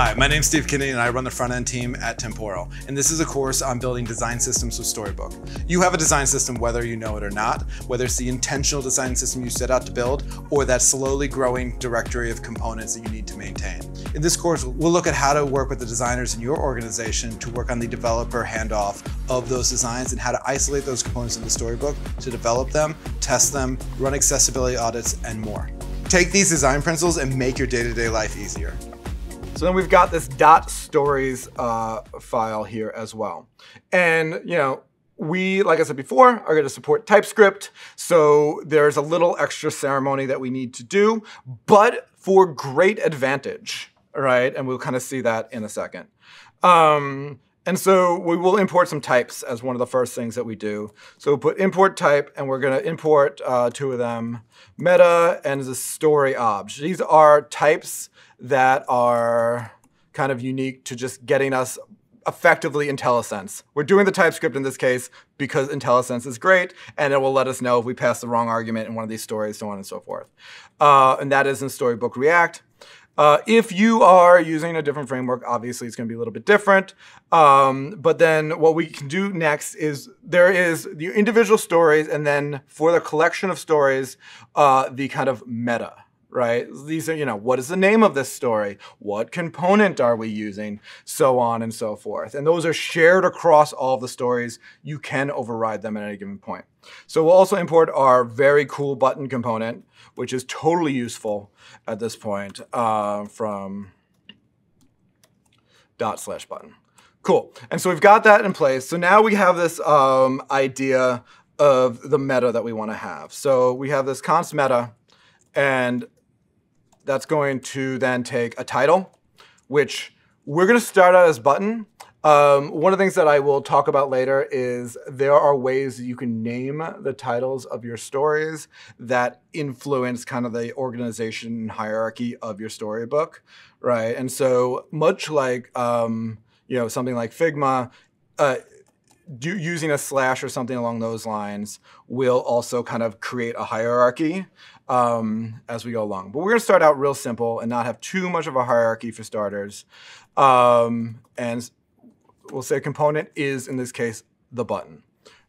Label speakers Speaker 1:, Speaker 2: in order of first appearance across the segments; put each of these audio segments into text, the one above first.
Speaker 1: Hi, my name's Steve Kinney and I run the front end team at Temporal. And this is a course on building design systems with Storybook. You have a design system whether you know it or not, whether it's the intentional design system you set out to build or that slowly growing directory of components that you need to maintain. In this course, we'll look at how to work with the designers in your organization to work on the developer handoff of those designs and how to isolate those components in the Storybook to develop them, test them, run accessibility audits, and more. Take these design principles and make your day-to-day -day life easier.
Speaker 2: So then we've got this dot stories uh, file here as well. And, you know, we, like I said before, are going to support TypeScript. So there's a little extra ceremony that we need to do, but for great advantage, right? And we'll kind of see that in a second. Um, and so we will import some types as one of the first things that we do. So we'll put import type, and we're going to import uh, two of them, meta and the story obj. These are types that are kind of unique to just getting us effectively IntelliSense. We're doing the TypeScript in this case because IntelliSense is great, and it will let us know if we pass the wrong argument in one of these stories, so on and so forth. Uh, and that is in Storybook React. Uh, if you are using a different framework, obviously it's going to be a little bit different. Um, but then what we can do next is there is the individual stories, and then for the collection of stories, uh, the kind of meta right? These are, you know, what is the name of this story? What component are we using? So on and so forth. And those are shared across all the stories. You can override them at any given point. So we'll also import our very cool button component, which is totally useful at this point uh, from dot slash button. Cool. And so we've got that in place. So now we have this um, idea of the meta that we want to have. So we have this const meta, and that's going to then take a title, which we're going to start out as button. Um, one of the things that I will talk about later is there are ways you can name the titles of your stories that influence kind of the organization hierarchy of your storybook, right? And so much like um, you know something like Figma, uh, do, using a slash or something along those lines will also kind of create a hierarchy um, as we go along. But we're going to start out real simple and not have too much of a hierarchy for starters. Um, and we'll say component is, in this case, the button,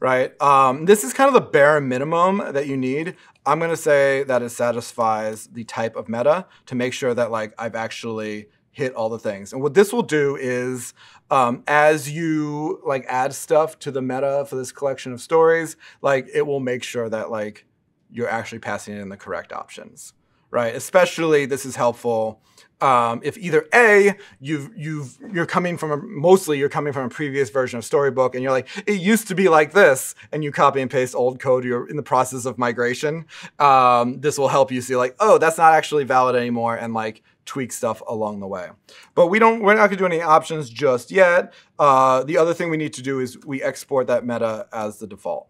Speaker 2: right? Um, this is kind of the bare minimum that you need. I'm going to say that it satisfies the type of meta to make sure that like I've actually hit all the things. And what this will do is um, as you like add stuff to the meta for this collection of stories, like it will make sure that like you're actually passing in the correct options, right? Especially this is helpful um, if either A, you've, you've, you're coming from a, mostly you're coming from a previous version of Storybook and you're like, it used to be like this, and you copy and paste old code, you're in the process of migration. Um, this will help you see like, oh, that's not actually valid anymore, and like tweak stuff along the way. But we don't, we're not gonna do any options just yet. Uh, the other thing we need to do is we export that meta as the default.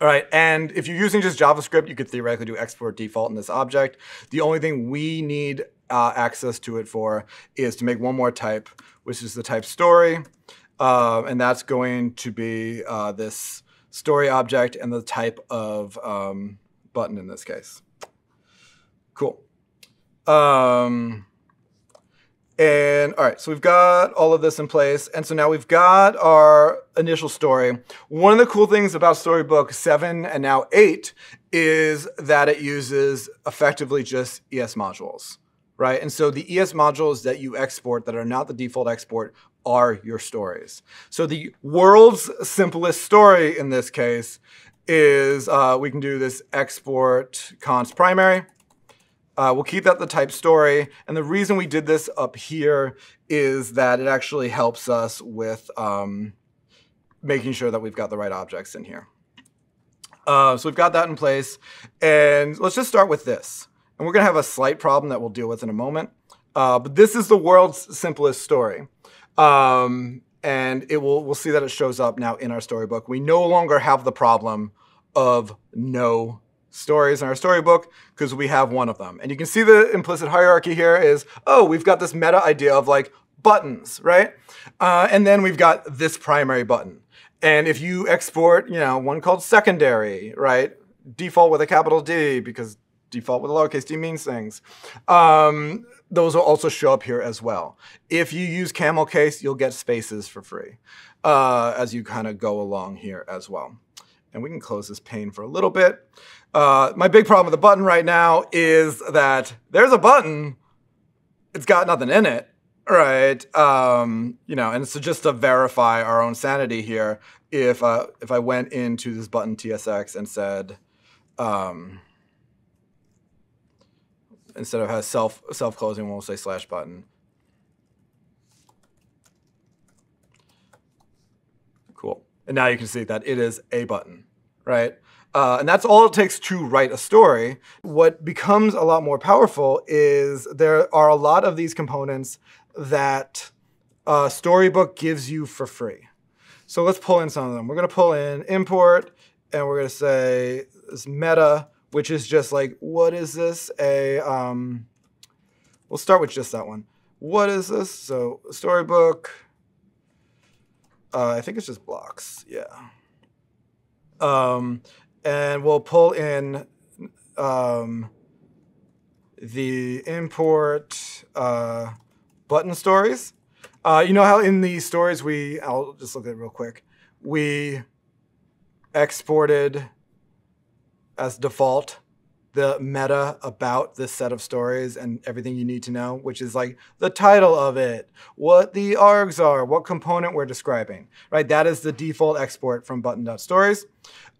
Speaker 2: All right, and if you're using just JavaScript, you could theoretically do export default in this object. The only thing we need uh, access to it for is to make one more type, which is the type story. Uh, and that's going to be uh, this story object and the type of um, button in this case. Cool. Um, and all right, so we've got all of this in place. And so now we've got our initial story. One of the cool things about Storybook 7 and now 8 is that it uses effectively just ES modules, right? And so the ES modules that you export that are not the default export are your stories. So the world's simplest story in this case is uh, we can do this export const primary uh, we'll keep that the type story. And the reason we did this up here is that it actually helps us with um, making sure that we've got the right objects in here. Uh, so we've got that in place. And let's just start with this. And we're going to have a slight problem that we'll deal with in a moment. Uh, but this is the world's simplest story. Um, and it will, we'll see that it shows up now in our storybook. We no longer have the problem of no stories in our storybook because we have one of them. And you can see the implicit hierarchy here is, oh, we've got this meta idea of like buttons, right? Uh, and then we've got this primary button. And if you export, you know, one called secondary, right? Default with a capital D because default with a lowercase d means things. Um, those will also show up here as well. If you use camel case, you'll get spaces for free uh, as you kind of go along here as well. And we can close this pane for a little bit. Uh, my big problem with the button right now is that there's a button, it's got nothing in it, right? Um, you know, and so just to verify our own sanity here, if uh, if I went into this button TSX and said, um, instead of has self self closing, we'll say slash button. Cool. And now you can see that it is a button, right? Uh, and that's all it takes to write a story. What becomes a lot more powerful is there are a lot of these components that uh, Storybook gives you for free. So let's pull in some of them. We're going to pull in import, and we're going to say this meta, which is just like, what is this? A um, we'll start with just that one. What is this? So Storybook. Uh, I think it's just blocks. Yeah. Um, and we'll pull in um, the import uh, button stories. Uh, you know how in the stories we, I'll just look at it real quick. We exported as default the meta about this set of stories and everything you need to know, which is like the title of it, what the args are, what component we're describing, right? That is the default export from button.stories.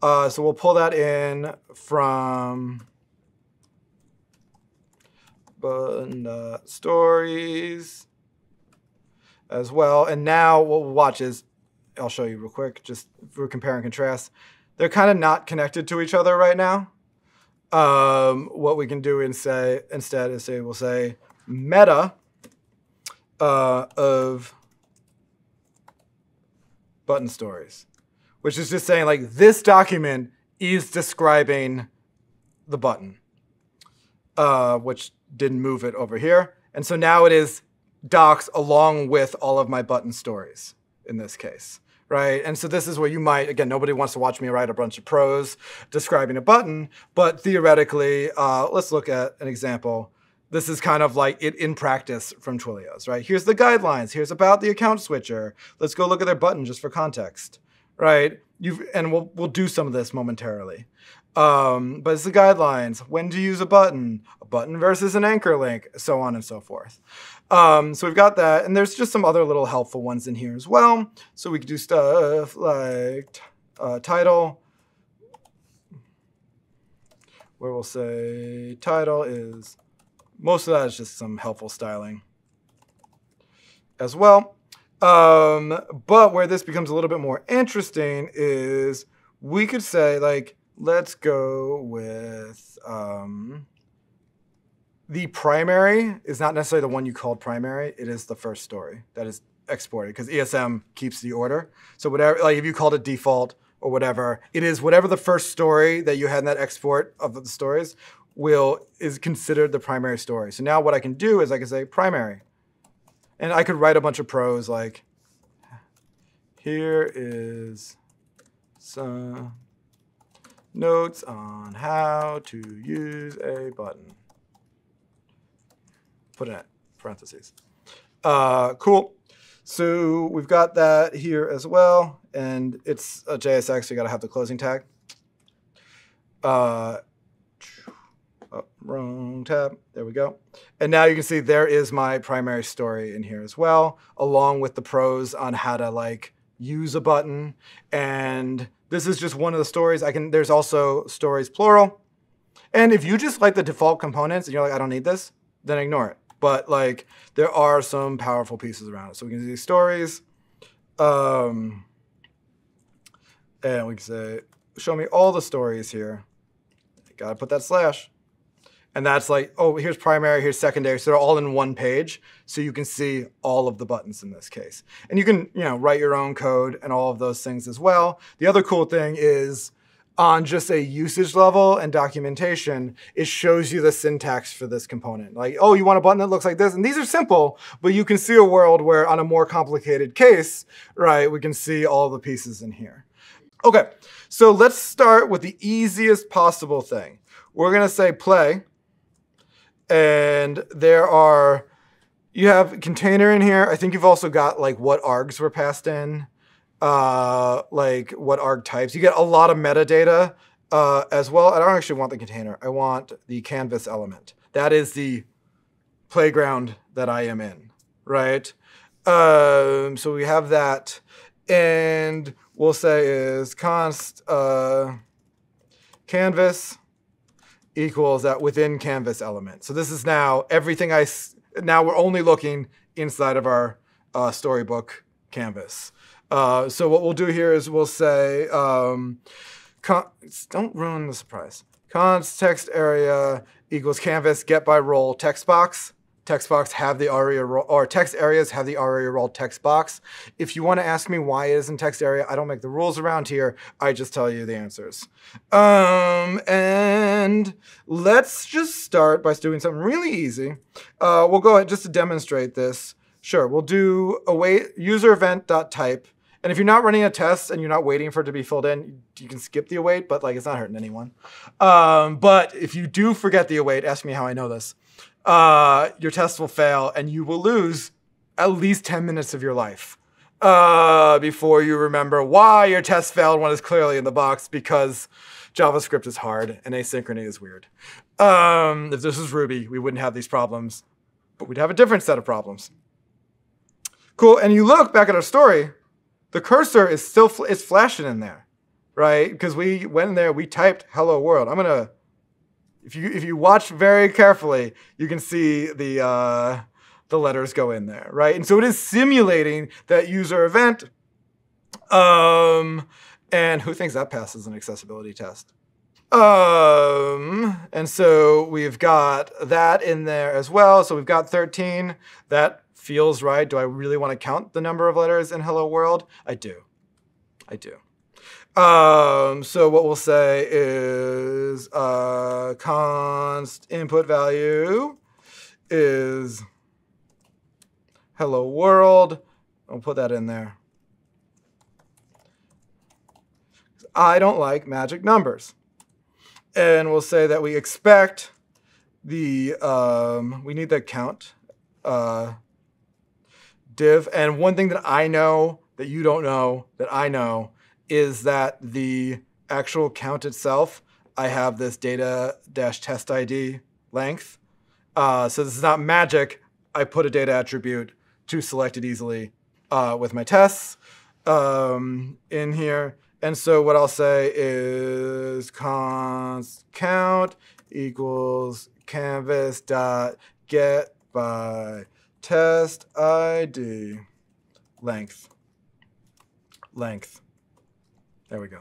Speaker 2: Uh, so we'll pull that in from button.stories as well. And now what we'll watch is, I'll show you real quick, just for compare and contrast. They're kind of not connected to each other right now. Um, what we can do and say instead is say we'll say meta uh, of button stories, which is just saying like this document is describing the button, uh, which didn't move it over here. And so now it is docs along with all of my button stories in this case right? And so this is where you might, again, nobody wants to watch me write a bunch of prose describing a button, but theoretically, uh, let's look at an example. This is kind of like it in practice from Twilio's, right? Here's the guidelines. Here's about the account switcher. Let's go look at their button just for context, right? You've, and we'll, we'll do some of this momentarily. Um, but it's the guidelines. When to use a button, a button versus an anchor link, so on and so forth. Um, so we've got that, and there's just some other little helpful ones in here as well. So we could do stuff like uh, title, where we'll say title is, most of that is just some helpful styling as well. Um, but where this becomes a little bit more interesting is we could say like, let's go with, um, the primary is not necessarily the one you called primary. It is the first story that is exported because ESM keeps the order. So whatever, like if you called it default or whatever, it is whatever the first story that you had in that export of the stories will is considered the primary story. So now what I can do is I can say primary, and I could write a bunch of prose like, here is some notes on how to use a button put in parentheses. Uh, cool. So we've got that here as well, and it's a JSX, so you got to have the closing tag. Uh, oh, wrong tab. There we go. And now you can see there is my primary story in here as well, along with the prose on how to like use a button. And this is just one of the stories. I can. There's also stories plural. And if you just like the default components and you're like, I don't need this, then ignore it but like there are some powerful pieces around it. So we can see stories, um, and we can say, show me all the stories here. Gotta put that slash. And that's like, oh, here's primary, here's secondary. So they're all in one page. So you can see all of the buttons in this case. And you can, you know, write your own code and all of those things as well. The other cool thing is on just a usage level and documentation, it shows you the syntax for this component. Like, oh, you want a button that looks like this? And these are simple, but you can see a world where on a more complicated case, right, we can see all the pieces in here. Okay, so let's start with the easiest possible thing. We're gonna say play, and there are, you have container in here. I think you've also got like what args were passed in, uh, like what arg types. You get a lot of metadata uh, as well. I don't actually want the container. I want the canvas element. That is the playground that I am in, right? Um, so we have that, and we'll say is const uh, canvas equals that within canvas element. So this is now everything I, now we're only looking inside of our uh, storybook canvas. Uh, so what we'll do here is we'll say, um, don't ruin the surprise. Const text area equals canvas get by role text box text box have the aria or text areas have the aria role text box. If you want to ask me why it is in text area, I don't make the rules around here. I just tell you the answers. Um, and let's just start by doing something really easy. Uh, we'll go ahead just to demonstrate this. Sure, we'll do await user event dot type. And if you're not running a test and you're not waiting for it to be filled in, you can skip the await, but like it's not hurting anyone. Um, but if you do forget the await, ask me how I know this uh, your test will fail and you will lose at least 10 minutes of your life uh, before you remember why your test failed when it's clearly in the box because JavaScript is hard and asynchrony is weird. Um, if this was Ruby, we wouldn't have these problems, but we'd have a different set of problems. Cool, and you look back at our story, the cursor is still fl it's flashing in there, right? Because we went in there, we typed hello world. I'm gonna if you if you watch very carefully, you can see the uh, the letters go in there, right? And so it is simulating that user event. Um, and who thinks that passes an accessibility test? Um, and so we've got that in there as well. So we've got 13. That feels right. Do I really want to count the number of letters in Hello World? I do. I do. Um, so what we'll say is uh, const input value is hello world. I'll put that in there. I don't like magic numbers. And we'll say that we expect the, um, we need the count uh, div. And one thing that I know that you don't know that I know is that the actual count itself, I have this data dash test ID length. Uh, so this is not magic. I put a data attribute to select it easily uh, with my tests um, in here. And so what I'll say is const count equals canvas dot get by test ID length length. There we go.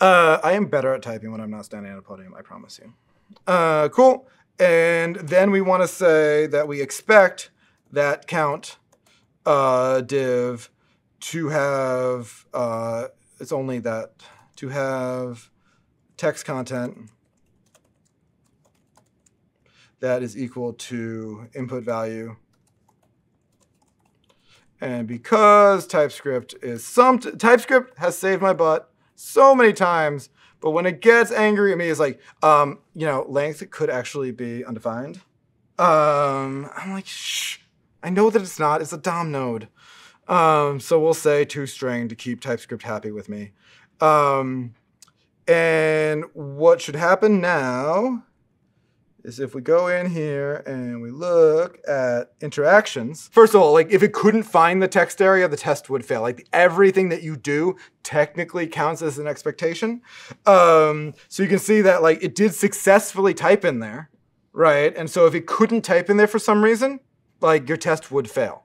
Speaker 2: Uh, I am better at typing when I'm not standing at a podium, I promise you. Uh, cool. And then we want to say that we expect that count uh, div to have, uh, it's only that, to have text content that is equal to input value and because TypeScript is some, TypeScript has saved my butt so many times, but when it gets angry at me, it's like, um, you know, length could actually be undefined. Um, I'm like, shh, I know that it's not, it's a DOM node. Um, so we'll say toString to keep TypeScript happy with me. Um, and what should happen now is if we go in here and we look at interactions, first of all, like if it couldn't find the text area, the test would fail. Like everything that you do technically counts as an expectation. Um, so you can see that like it did successfully type in there, right? And so if it couldn't type in there for some reason, like your test would fail.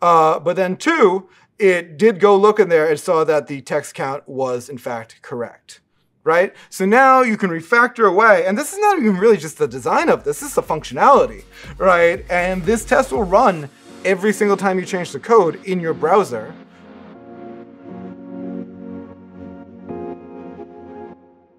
Speaker 2: Uh, but then two, it did go look in there and saw that the text count was in fact correct right? So now you can refactor away, and this is not even really just the design of this, this is the functionality, right? And this test will run every single time you change the code in your browser,